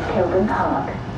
Tilden Park.